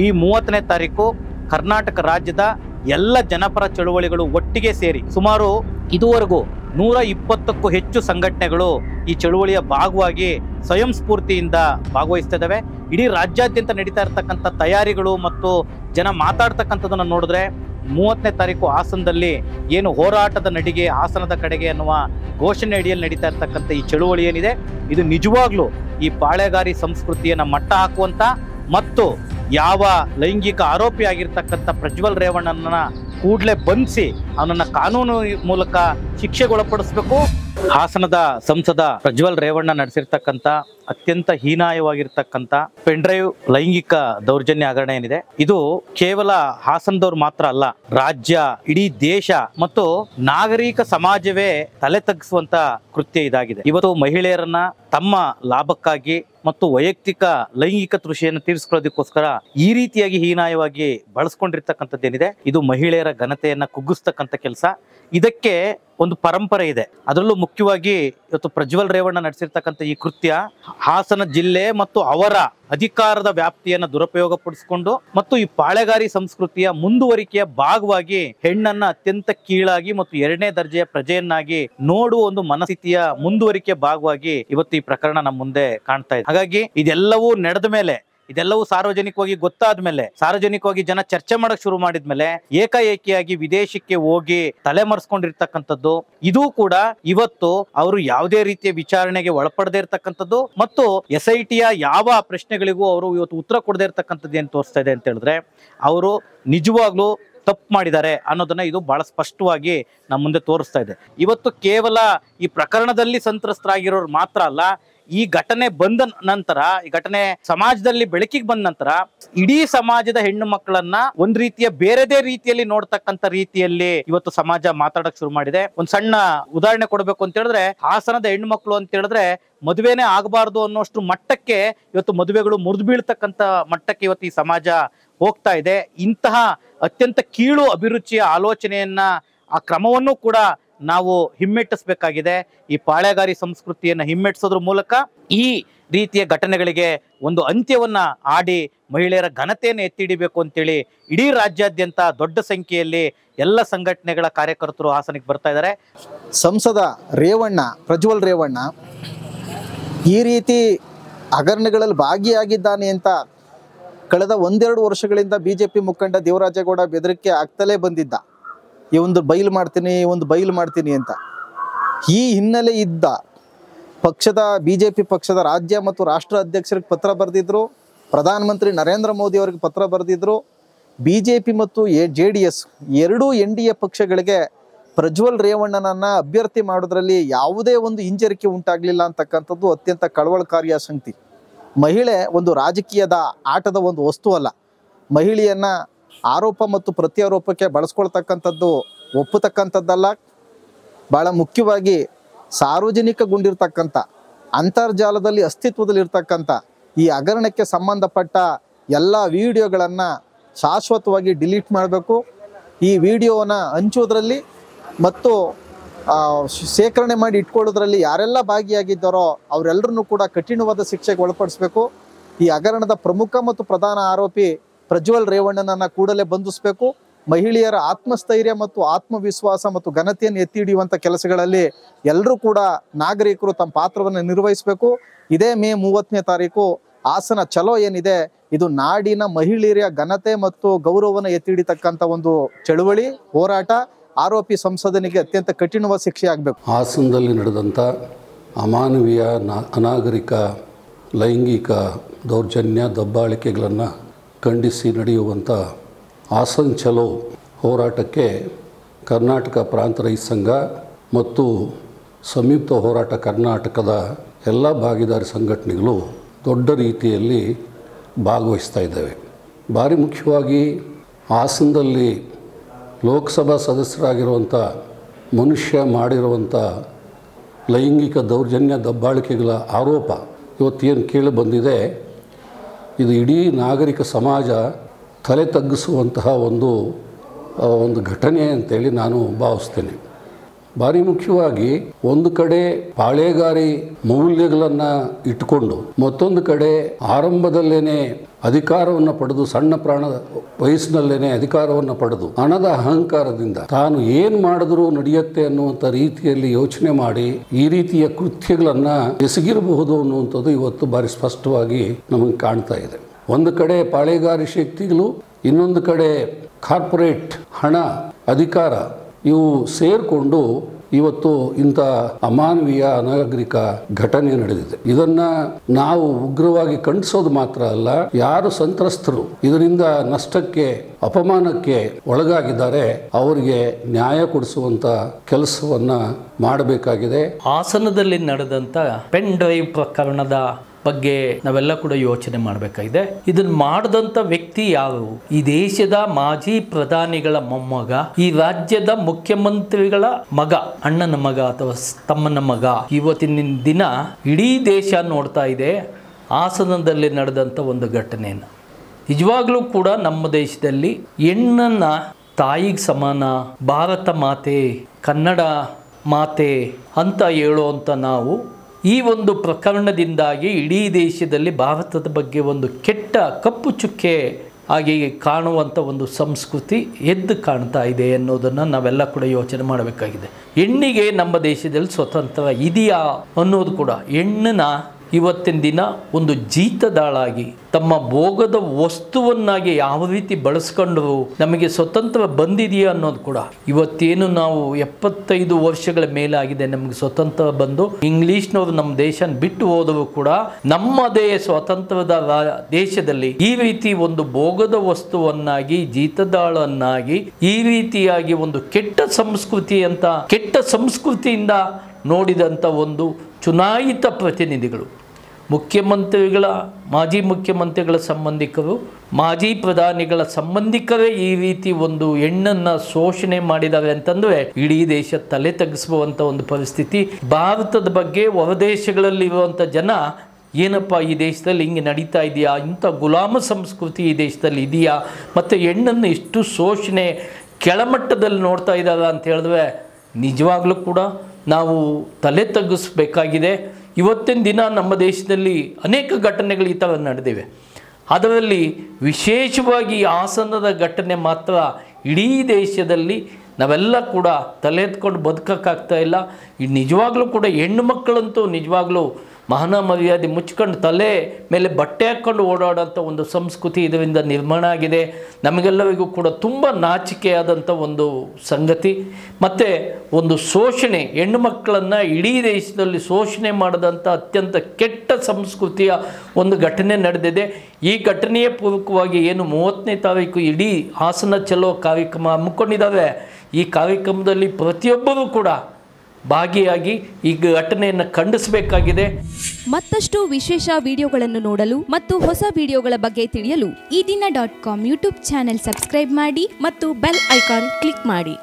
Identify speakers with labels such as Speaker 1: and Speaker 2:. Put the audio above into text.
Speaker 1: ಈ ಮೂವತ್ತನೇ ತಾರೀಕು ಕರ್ನಾಟಕ ರಾಜ್ಯದ ಎಲ್ಲ ಜನಪರ ಚಳುವಳಿಗಳು ಒಟ್ಟಿಗೆ ಸೇರಿ ಸುಮಾರು ಇದುವರೆಗೂ ನೂರ ಇಪ್ಪತ್ತಕ್ಕೂ ಹೆಚ್ಚು ಸಂಘಟನೆಗಳು ಈ ಚಳುವಳಿಯ ಭಾಗವಾಗಿ ಸ್ವಯಂ ಸ್ಫೂರ್ತಿಯಿಂದ ಭಾಗವಹಿಸ್ತಿದ್ದಾವೆ ಇಡೀ ರಾಜ್ಯಾದ್ಯಂತ ನಡೀತಾ ಇರತಕ್ಕಂಥ ತಯಾರಿಗಳು ಮತ್ತು ಜನ ಮಾತಾಡ್ತಕ್ಕಂಥದ್ದನ್ನು ನೋಡಿದ್ರೆ ಮೂವತ್ತನೇ ತಾರೀಕು ಹಾಸನದಲ್ಲಿ ಏನು ಹೋರಾಟದ ನಡಿಗೆ, ಹಾಸನದ ಕಡೆಗೆ ಅನ್ನುವ ಘೋಷಣೆ ಅಡಿಯಲ್ಲಿ ನಡೀತಾ ಇರ್ತಕ್ಕಂಥ ಈ ಚಳುವಳಿ ಏನಿದೆ, ಇದು ನಿಜವಾಗ್ಲೂ ಈ ಪಾಳೆಗಾರಿ ಸಂಸ್ಕೃತಿಯನ್ನು ಮಟ್ಟ ಹಾಕುವಂತ ಮತ್ತು ಯಾವ ಲೈಂಗಿಕ ಆರೋಪಿಯಾಗಿರ್ತಕ್ಕಂಥ ಪ್ರಜ್ವಲ್ ರೇವಣ್ಣನ ಕೂಡಲೇ ಬಂಧಿಸಿ ಅವನನ್ನು ಕಾನೂನು ಮೂಲಕ ಶಿಕ್ಷೆಗೊಳಪಡಿಸಬೇಕು. ಹಾಸನದ ಸಂಸದ ಪ್ರಜ್ವಲ್ ರೇವಣ್ಣ ನಡೆಸಿರ್ತಕ್ಕಂಥ ಅತ್ಯಂತ ಹೀನಾಯವಾಗಿರ್ತಕ್ಕಂಥ ಪೆಂಡ್ರೈವ್ ಲೈಂಗಿಕ ದೌರ್ಜನ್ಯ ಹಗರಣ ಏನಿದೆ, ಇದು ಕೇವಲ ಹಾಸನದವ್ರು ಮಾತ್ರ ಅಲ್ಲ, ರಾಜ್ಯ, ಇಡೀ ದೇಶ ಮತ್ತು ನಾಗರಿಕ ಸಮಾಜವೇ ತಲೆ ತಗ್ಗಿಸುವಂತ ಕೃತ್ಯ ಇದಾಗಿದೆ. ಇವತ್ತು ಮಹಿಳೆಯರನ್ನ ತಮ್ಮ ಲಾಭಕ್ಕಾಗಿ ಮತ್ತು ವೈಯಕ್ತಿಕ ಲೈಂಗಿಕ ತೃಷಿಯನ್ನು ತೀರಿಸ್ಕೊಳ್ಳೋದಕ್ಕೋಸ್ಕರ ಈ ರೀತಿಯಾಗಿ ಹೀನಾಯವಾಗಿ ಬಳಸ್ಕೊಂಡಿರ್ತಕ್ಕಂಥದ್ದೇನಿದೆ? ಇದು ಮಹಿಳೆಯರ ಘನತೆಯನ್ನ ಕುಗ್ಗಿಸ್ತಕ್ಕಂಥ ಕೆಲಸ. ಇದಕ್ಕೆ ಒಂದು ಪರಂಪರೆ ಇದೆ. ಅದರಲ್ಲೂ ಮುಖ್ಯವಾಗಿ ಇವತ್ತು ಪ್ರಜ್ವಲ್ ರೇವಣ್ಣ ನಡೆಸಿರ್ತಕ್ಕಂಥ ಈ ಕೃತ್ಯ ಹಾಸನ ಜಿಲ್ಲೆ ಮತ್ತು ಅವರ ಅಧಿಕಾರದ ವ್ಯಾಪ್ತಿಯನ್ನ ದುರುಪಯೋಗಪಡಿಸಿಕೊಂಡು ಮತ್ತು ಈ ಪಾಳೆಗಾರಿ ಸಂಸ್ಕೃತಿಯ ಮುಂದುವರಿಕೆಯ ಭಾಗವಾಗಿ ಹೆಣ್ಣನ್ನ ಅತ್ಯಂತ ಕೀಳಾಗಿ ಮತ್ತು ಎರಡನೇ ದರ್ಜೆಯ ಪ್ರಜೆಯನ್ನಾಗಿ ನೋಡುವ ಒಂದು ಮನಸ್ಥಿತಿಯ ಮುಂದುವರಿಕೆ ಭಾಗವಾಗಿ ಇವತ್ತು ಈ ಪ್ರಕರಣ ನಮ್ಮ ಮುಂದೆ ಕಾಣ್ತಾ ಇದೆ. ಹಾಗಾಗಿ ಇದೆಲ್ಲವೂ ನಡೆದ ಮೇಲೆ ಇದೆಲ್ಲವೂ ಸಾರ್ವಜನಿಕವಾಗಿ ಗೊತ್ತಾದ ಮೇಲೆ ಸಾರ್ವಜನಿಕವಾಗಿ ಜನ ಚರ್ಚೆ ಮಾಡಕ್ ಶುರು ಮಾಡಿದ್ಮೇಲೆ ಏಕಾಏಕಿಯಾಗಿ ವಿದೇಶಕ್ಕೆ ಹೋಗಿ ತಲೆಮರೆಸ್ಕೊಂಡಿರ್ತಕ್ಕಂಥದ್ದು. ಇದು ಕೂಡ ಇವತ್ತು ಅವರು ಯಾವುದೇ ರೀತಿಯ ವಿಚಾರಣೆಗೆ ಒಳಪಡದೇ ಇರತಕ್ಕಂಥದ್ದು ಮತ್ತು ಎಸ್ ಯಾವ ಪ್ರಶ್ನೆಗಳಿಗೂ ಅವರು ಇವತ್ತು ಉತ್ತರ ಕೊಡದೇ ಇರತಕ್ಕಂಥದ್ದು ಏನು ತೋರಿಸ್ತಾ ಇದೆ ಅಂತ ಹೇಳಿದ್ರೆ, ಅವರು ನಿಜವಾಗ್ಲೂ ತಪ್ಪು ಮಾಡಿದ್ದಾರೆ ಅನ್ನೋದನ್ನ ಇದು ಬಹಳ ಸ್ಪಷ್ಟವಾಗಿ ನಮ್ಮ ಮುಂದೆ ತೋರಿಸ್ತಾ ಇದೆ. ಇವತ್ತು ಕೇವಲ ಈ ಪ್ರಕರಣದಲ್ಲಿ ಸಂತ್ರಸ್ತರಾಗಿರೋರು ಮಾತ್ರ ಅಲ್ಲ ಈ ಘಟನೆ ಬಂದ ನಂತರ, ಈ ಘಟನೆ ಸಮಾಜದಲ್ಲಿ ಬೆಳಕಿಗೆ ಬಂದ ನಂತರ, ಇಡೀ ಸಮಾಜದ ಹೆಣ್ಣು ಮಕ್ಕಳನ್ನ ಒಂದ್ ರೀತಿಯ ಬೇರೆದೇ ರೀತಿಯಲ್ಲಿ ನೋಡ್ತಕ್ಕಂತ ರೀತಿಯಲ್ಲಿ ಇವತ್ತು ಸಮಾಜ ಮಾತಾಡಕ್ ಶುರು ಮಾಡಿದೆ. ಒಂದ್ ಸಣ್ಣ ಉದಾಹರಣೆ ಕೊಡ್ಬೇಕು ಅಂತ ಹೇಳಿದ್ರೆ, ಹಾಸನದ ಹೆಣ್ಣು ಮಕ್ಕಳು ಅಂತ ಹೇಳಿದ್ರೆ, ಮದುವೆನೇ ಆಗಬಾರ್ದು ಅನ್ನೋಷ್ಟು ಮಟ್ಟಕ್ಕೆ ಇವತ್ತು ಮದುವೆಗಳು ಮುರಿದು ಬೀಳ್ತಕ್ಕಂತ ಮಟ್ಟಕ್ಕೆ ಇವತ್ತು ಈ ಸಮಾಜ ಹೋಗ್ತಾ ಇದೆ. ಇಂತಹ ಅತ್ಯಂತ ಕೀಳು ಅಭಿರುಚಿಯ ಆಲೋಚನೆಯನ್ನ, ಆ ಕ್ರಮವನ್ನು ಕೂಡ ನಾವು ಹಿಮ್ಮೆಟ್ಟಿಸಬೇಕಾಗಿದೆ. ಈ ಪಾಳೆಗಾರಿ ಸಂಸ್ಕೃತಿಯನ್ನು ಹಿಮ್ಮೆಟ್ಟಿಸೋದ್ರ ಮೂಲಕ ಈ ರೀತಿಯ ಘಟನೆಗಳಿಗೆ ಒಂದು ಅಂತ್ಯವನ್ನು ಆಡಿ ಮಹಿಳೆಯರ ಘನತೆಯನ್ನು ಎತ್ತಿ ಹಿಡಿಬೇಕು ಅಂತೇಳಿ ಇಡೀ ರಾಜ್ಯಾದ್ಯಂತ ದೊಡ್ಡ ಸಂಖ್ಯೆಯಲ್ಲಿ ಎಲ್ಲ ಸಂಘಟನೆಗಳ ಕಾರ್ಯಕರ್ತರು ಹಾಸನಕ್ಕೆ ಬರ್ತಾ ಇದ್ದಾರೆ.
Speaker 2: ಸಂಸದ ರೇವಣ್ಣ, ಪ್ರಜ್ವಲ್ ರೇವಣ್ಣ ಈ ರೀತಿ ಹಗರಣಗಳಲ್ಲಿ ಭಾಗಿಯಾಗಿದ್ದಾನೆ ಅಂತ ಕಳೆದ ಒಂದೆರಡು ವರ್ಷಗಳಿಂದ ಬಿ ಜೆ ಮುಖಂಡ ದೇವರಾಜೇಗೌಡ ಬೆದರಿಕೆ ಆಗ್ತಲೇ ಬಂದಿದ್ದ. ಈ ಒಂದು ಬಯಲು ಮಾಡ್ತೀನಿ, ಈ ಒಂದು ಬಯಲು ಮಾಡ್ತೀನಿ ಅಂತ. ಈ ಹಿನ್ನೆಲೆ ಇದ್ದ ಪಕ್ಷದ ಬಿ ಜೆ ಪಿ ಪಕ್ಷದ ರಾಜ್ಯ ಮತ್ತು ರಾಷ್ಟ್ರ ಅಧ್ಯಕ್ಷರಿಗೆ ಪತ್ರ ಬರೆದಿದ್ರು, ಪ್ರಧಾನಮಂತ್ರಿ ನರೇಂದ್ರ ಮೋದಿ ಅವರಿಗೆ ಪತ್ರ ಬರೆದಿದ್ರು ಬಿ ಜೆ ಪಿ ಮತ್ತು ಎ, ಜೆ ಡಿ ಎಸ್ ಎರಡೂ ಎನ್ ಡಿ ಎ ಪಕ್ಷಗಳಿಗೆ ಪ್ರಜ್ವಲ್ ರೇವಣ್ಣನನ್ನ ಅಭ್ಯರ್ಥಿ ಮಾಡೋದ್ರಲ್ಲಿ ಯಾವುದೇ ಒಂದು ಹಿಂಜರಿಕೆ ಉಂಟಾಗಲಿಲ್ಲ ಅಂತಕ್ಕಂಥದ್ದು ಅತ್ಯಂತ ಕಳವಳಕಾರಿಯ ಸಂಗತಿ. ಮಹಿಳೆ ಒಂದು ರಾಜಕೀಯದ ಆಟದ ಒಂದು ವಸ್ತು ಅಲ್ಲ. ಮಹಿಳೆಯನ್ನ ಆರೋಪ ಮತ್ತು ಪ್ರತಿಯಾರೋಪಕ್ಕೆ ಬಳಸ್ಕೊಳ್ತಕ್ಕಂಥದ್ದು ಒಪ್ಪತಕ್ಕಂಥದ್ದಲ್ಲ. ಭಾಳ ಮುಖ್ಯವಾಗಿ ಸಾರ್ವಜನಿಕಗೊಂಡಿರ್ತಕ್ಕಂಥ, ಅಂತರ್ಜಾಲದಲ್ಲಿ ಅಸ್ತಿತ್ವದಲ್ಲಿರ್ತಕ್ಕಂಥ, ಈ ಹಗರಣಕ್ಕೆ ಸಂಬಂಧಪಟ್ಟ ಎಲ್ಲ ವಿಡಿಯೋಗಳನ್ನು ಶಾಶ್ವತವಾಗಿ ಡಿಲೀಟ್ ಮಾಡಬೇಕು. ಈ ವಿಡಿಯೋನ ಹಂಚೋದ್ರಲ್ಲಿ ಮತ್ತು ಶೇಖರಣೆ ಮಾಡಿ ಇಟ್ಕೊಳ್ಳೋದ್ರಲ್ಲಿ ಯಾರೆಲ್ಲ ಭಾಗಿಯಾಗಿದ್ದಾರೋ ಅವರೆಲ್ಲರನ್ನೂ ಕೂಡ ಕಠಿಣವಾದ ಶಿಕ್ಷೆಗೆ ಒಳಪಡಿಸಬೇಕು. ಈ ಹಗರಣದ ಪ್ರಮುಖ ಮತ್ತು ಪ್ರಧಾನ ಆರೋಪಿ ಪ್ರಜ್ವಲ್ ರೇವಣ್ಣನನ್ನ ಕೂಡಲೇ ಬಂಧಿಸಬೇಕು. ಮಹಿಳೆಯರ ಆತ್ಮಸ್ಥೈರ್ಯ ಮತ್ತು ಆತ್ಮವಿಶ್ವಾಸ ಮತ್ತು ಘನತೆಯನ್ನು ಎತ್ತಿ ಹಿಡಿಯುವಂಥ ಕೆಲಸಗಳಲ್ಲಿ ಎಲ್ಲರೂ ಕೂಡ ನಾಗರಿಕರು ತಮ್ಮ ಪಾತ್ರವನ್ನು ನಿರ್ವಹಿಸಬೇಕು. ಇದೇ ಮೇ ಮೂವತ್ತನೇ ತಾರೀಕು ಹಾಸನ ಚಲೋ ಏನಿದೆ, ಇದು ನಾಡಿನ ಮಹಿಳೆಯರ ಘನತೆ ಮತ್ತು ಗೌರವವನ್ನು ಎತ್ತಿ ಹಿಡಿತಕ್ಕಂಥ ಒಂದು ಚಳುವಳಿ, ಹೋರಾಟ. ಆರೋಪಿ ಸಂಸದನಿಗೆ ಅತ್ಯಂತ ಕಠಿಣವಾದ ಶಿಕ್ಷೆ ಆಗಬೇಕು.
Speaker 3: ಹಾಸನದಲ್ಲಿ ನಡೆದಂಥ ಅಮಾನವೀಯ ಅನಾಗರಿಕ, ಲೈಂಗಿಕ ದೌರ್ಜನ್ಯ ದಬ್ಬಾಳಿಕೆಗಳನ್ನು ಖಂಡಿಸಿ ನಡೆಯುವಂಥ ಹಾಸನ್ ಚಲೋ ಹೋರಾಟಕ್ಕೆ ಕರ್ನಾಟಕ ಪ್ರಾಂತ ರೈತ ಸಂಘ ಮತ್ತು ಸಂಯುಕ್ತ ಹೋರಾಟ ಕರ್ನಾಟಕದ ಎಲ್ಲ ಭಾಗಿದಾರಿ ಸಂಘಟನೆಗಳು ದೊಡ್ಡ ರೀತಿಯಲ್ಲಿ ಭಾಗವಹಿಸ್ತಾ ಇದ್ದಾವೆ. ಭಾರಿ ಮುಖ್ಯವಾಗಿ ಹಾಸನದಲ್ಲಿ ಲೋಕಸಭಾ ಸದಸ್ಯರಾಗಿರುವಂಥ ಮನುಷ್ಯ ಮಾಡಿರುವಂಥ ಲೈಂಗಿಕ ದೌರ್ಜನ್ಯ ದಬ್ಬಾಳಿಕೆಗಳ ಆರೋಪ ಇವತ್ತೇನು ಕೇಳಿ ಬಂದಿದೆ ಇದು ಇಡೀ ನಾಗರಿಕ ಸಮಾಜ ತಲೆ ತಗ್ಗಿಸುವಂತಹ ಒಂದು ಒಂದು ಘಟನೆ ಅಂತೇಳಿ ನಾನು ಭಾವಿಸ್ತೇನೆ. ಭಾರಿ ಮುಖ್ಯವಾಗಿ ಒಂದು ಕಡೆ ಪಾಳೆಗಾರಿ ಮೌಲ್ಯಗಳನ್ನ ಇಟ್ಟುಕೊಂಡು ಮತ್ತೊಂದು ಕಡೆ ಆರಂಭದಲ್ಲೇನೆ ಅಧಿಕಾರವನ್ನು ಪಡೆದು ಸಣ್ಣ ಪ್ರಾಣ ವಯಸ್ಸಿನಲ್ಲೇನೆ ಅಧಿಕಾರವನ್ನು ಪಡೆದು ಹಣದ ಅಹಂಕಾರದಿಂದ ತಾನು ಏನು ಮಾಡಿದ್ರೂ ನಡೆಯುತ್ತೆ ಅನ್ನುವಂಥ ರೀತಿಯಲ್ಲಿ ಯೋಚನೆ ಮಾಡಿ ಈ ರೀತಿಯ ಕೃತ್ಯಗಳನ್ನ ಎಸಗಿರಬಹುದು ಅನ್ನುವಂಥದ್ದು ಇವತ್ತು ಭಾರಿ ಸ್ಪಷ್ಟವಾಗಿ ನಮಗೆ ಕಾಣ್ತಾ ಇದೆ. ಒಂದು ಕಡೆ ಪಾಳೆಗಾರಿ ಶಕ್ತಿಗಳು, ಇನ್ನೊಂದು ಕಡೆ ಕಾರ್ಪೊರೇಟ್ ಹಣ ಅಧಿಕಾರ ಇವು ಸೇರಿಕೊಂಡು ಇವತ್ತು ಇಂಥ ಅಮಾನವೀಯ ಅನಾಗರಿಕ ಘಟನೆ ನಡೆದಿದೆ. ಇದನ್ನ ನಾವು ಉಗ್ರವಾಗಿ ಖಂಡಿಸೋದು ಮಾತ್ರ ಅಲ್ಲ, ಯಾರು ಸಂತ್ರಸ್ತರು ಇದರಿಂದ ನಷ್ಟಕ್ಕೆ, ಅಪಮಾನಕ್ಕೆ ಒಳಗಾಗಿದ್ದಾರೆ, ಅವರಿಗೆ ನ್ಯಾಯ ಕೊಡಿಸುವಂತ ಕೆಲಸವನ್ನ ಮಾಡಬೇಕಾಗಿದೆ.
Speaker 4: ಹಾಸನದಲ್ಲಿ ನಡೆದಂತ ಪೆನ್ ಡ್ರೈವ್ ಪ್ರಕರಣದ ಬಗ್ಗೆ ನಾವೆಲ್ಲ ಕೂಡ ಯೋಚನೆ ಮಾಡಬೇಕಾಗಿದೆ. ಇದನ್ನ ಮಾಡಿದಂತ ವ್ಯಕ್ತಿ ಯಾರು? ಈ ದೇಶದ ಮಾಜಿ ಪ್ರಧಾನಿಗಳ ಮೊಮ್ಮಗ, ಈ ರಾಜ್ಯದ ಮುಖ್ಯಮಂತ್ರಿಗಳ ಮಗ, ಅಣ್ಣನ ಮಗ ಅಥವಾ ತಮ್ಮನ ಮಗ. ಇವತ್ತಿನ ದಿನ ಇಡೀ ದೇಶ ನೋಡ್ತಾ ಇದೆ, ಹಾಸನದಲ್ಲಿ ನಡೆದಂತ ಒಂದು ಘಟನೆಯನ್ನು ನಿಜವಾಗ್ಲೂ ಕೂಡ ನಮ್ಮ ದೇಶದಲ್ಲಿ ಹೆಣ್ಣನ್ನ ತಾಯಿಗೆ ಸಮಾನ, ಭಾರತ ಮಾತೆ, ಕನ್ನಡ ಮಾತೆ ಅಂತ ಹೇಳುವಂಥ ನಾವು ಈ ಒಂದು ಪ್ರಕರಣದಿಂದಾಗಿ ಇಡೀ ದೇಶದಲ್ಲಿ ಭಾರತದ ಬಗ್ಗೆ ಒಂದು ಕೆಟ್ಟ ಕಪ್ಪು ಚುಕ್ಕೆ ಹಾಗೆ ಕಾಣುವಂಥ ಒಂದು ಸಂಸ್ಕೃತಿ ಎದ್ದು ಕಾಣ್ತಾ ಇದೆ ಅನ್ನೋದನ್ನು ನಾವೆಲ್ಲ ಕೂಡ ಯೋಚನೆ ಮಾಡಬೇಕಾಗಿದೆ. ಹೆಣ್ಣಿಗೆ ನಮ್ಮ ದೇಶದಲ್ಲಿ ಸ್ವತಂತ್ರ ಇದೆಯಾ ಅನ್ನೋದು ಕೂಡ ಹೆಣ್ಣನ್ನ ಇವತ್ತಿನ ದಿನ ಒಂದು ಜೀತದಾಳಾಗಿ ತಮ್ಮ ಭೋಗದ ವಸ್ತುವನ್ನಾಗಿ ಯಾವ ರೀತಿ ಬಳಸ್ಕೊಂಡು ನಮಗೆ ಸ್ವತಂತ್ರ ಬಂದಿದೆಯಾ ಅನ್ನೋದು ಕೂಡ. ಇವತ್ತೇನು ನಾವು ಎಪ್ಪತ್ತೈದು ವರ್ಷಗಳ ಮೇಲಾಗಿದೆ ನಮಗೆ ಸ್ವತಂತ್ರ ಬಂದು. ಇಂಗ್ಲೀಷ್ನವರು ನಮ್ಮ ದೇಶ ಬಿಟ್ಟು ಹೋದವು ಕೂಡ ನಮ್ಮದೇ ಸ್ವತಂತ್ರದ ದೇಶದಲ್ಲಿ ಈ ರೀತಿ ಒಂದು ಭೋಗದ ವಸ್ತುವನ್ನಾಗಿ ಜೀತದಾಳನ್ನಾಗಿ ಈ ರೀತಿಯಾಗಿ ಒಂದು ಕೆಟ್ಟ ಸಂಸ್ಕೃತಿ ಅಂತ, ಕೆಟ್ಟ ಸಂಸ್ಕೃತಿಯಿಂದ ನೋಡಿದಂಥ ಒಂದು ಚುನಾಯಿತ ಪ್ರತಿನಿಧಿಗಳು, ಮುಖ್ಯಮಂತ್ರಿಗಳ, ಮಾಜಿ ಮುಖ್ಯಮಂತ್ರಿಗಳ ಸಂಬಂಧಿಕರು, ಮಾಜಿ ಪ್ರಧಾನಿಗಳ ಸಂಬಂಧಿಕರೇ ಈ ರೀತಿ ಒಂದು ಹೆಣ್ಣನ್ನು ಶೋಷಣೆ ಮಾಡಿದ್ದಾರೆ ಅಂತಂದರೆ ಇಡೀ ದೇಶ ತಲೆ ತಗ್ಗಿಸುವಂಥ ಒಂದು ಪರಿಸ್ಥಿತಿ. ಭಾರತದ ಬಗ್ಗೆ ಹೊರದೇಶಗಳಲ್ಲಿ ಇರುವಂಥ ಜನ, ಏನಪ್ಪ ಈ ದೇಶದಲ್ಲಿ ಹಿಂಗೆ ನಡೀತಾ ಇದೆಯಾ? ಇಂಥ ಗುಲಾಮ ಸಂಸ್ಕೃತಿ ಈ ದೇಶದಲ್ಲಿ ಇದೆಯಾ? ಮತ್ತು ಹೆಣ್ಣನ್ನು ಇಷ್ಟು ಶೋಷಣೆ ಕೆಳಮಟ್ಟದಲ್ಲಿ ನೋಡ್ತಾ ಇದ್ದಾರೆ ಅಂತ ಹೇಳಿದ್ರೆ ನಿಜವಾಗ್ಲೂ ಕೂಡ ನಾವು ತಲೆ ತಗ್ಗಿಸಬೇಕಾಗಿದೆ. ಇವತ್ತಿನ ದಿನ ನಮ್ಮ ದೇಶದಲ್ಲಿ ಅನೇಕ ಘಟನೆಗಳು ಈ ಥರ ನಡೆದಿವೆ. ಅದರಲ್ಲಿ ವಿಶೇಷವಾಗಿ ಹಾಸನದ ಘಟನೆ ಮಾತ್ರ ಇಡೀ ದೇಶದಲ್ಲಿ ನಾವೆಲ್ಲ ಕೂಡ ತಲೆ ಎತ್ಕೊಂಡು ಬದುಕೋಕ್ಕಾಗ್ತಾ ಇಲ್ಲ. ನಿಜವಾಗ್ಲೂ ಕೂಡ ಹೆಣ್ಣು ಮಕ್ಕಳಂತೂ ನಿಜವಾಗ್ಲೂ ಮಾನ ಮರ್ಯಾದೆ ಮುಚ್ಕೊಂಡು ತಲೆ ಮೇಲೆ ಬಟ್ಟೆ ಹಾಕ್ಕೊಂಡು ಓಡಾಡೋಂಥ ಒಂದು ಸಂಸ್ಕೃತಿ ಇದರಿಂದ ನಿರ್ಮಾಣ ಆಗಿದೆ. ನಮಗೆಲ್ಲರಿಗೂ ಕೂಡ ತುಂಬ ನಾಚಿಕೆಯಾದಂಥ ಒಂದು ಸಂಗತಿ. ಮತ್ತು ಒಂದು ಶೋಷಣೆ, ಹೆಣ್ಣು ಮಕ್ಕಳನ್ನು ಇಡೀ ದೇಶದಲ್ಲಿ ಶೋಷಣೆ ಮಾಡಿದಂಥ ಅತ್ಯಂತ ಕೆಟ್ಟ ಸಂಸ್ಕೃತಿಯ ಒಂದು ಘಟನೆ ನಡೆದಿದೆ. ಈ ಘಟನೆಯ ಪೂರ್ವಕವಾಗಿ ಏನು ಮೂವತ್ತನೇ ತಾರೀಕು ಇಡೀ ಹಾಸನ ಚಲೋ ಕಾರ್ಯಕ್ರಮ ಹಮ್ಮಿಕೊಂಡಿದ್ದಾವೆ. ಈ ಕಾರ್ಯಕ್ರಮದಲ್ಲಿ ಪ್ರತಿಯೊಬ್ಬರೂ ಕೂಡ ಭಾಗಿಯಾಗಿ ಈ ಘಟನೆಯನ್ನು ಖಂಡಿಸಬೇಕಾಗಿದೆ.
Speaker 5: ಮತ್ತಷ್ಟು ವಿಶೇಷ ವಿಡಿಯೋಗಳನ್ನು ನೋಡಲು ಮತ್ತು ಹೊಸ ವಿಡಿಯೋಗಳ ಬಗ್ಗೆ ತಿಳಿಯಲು
Speaker 6: Eedina dot com YouTube channel subscribe ಮಾಡಿ ಮತ್ತು ಬೆಲ್ ಐಕಾನ್ ಕ್ಲಿಕ್ ಮಾಡಿ.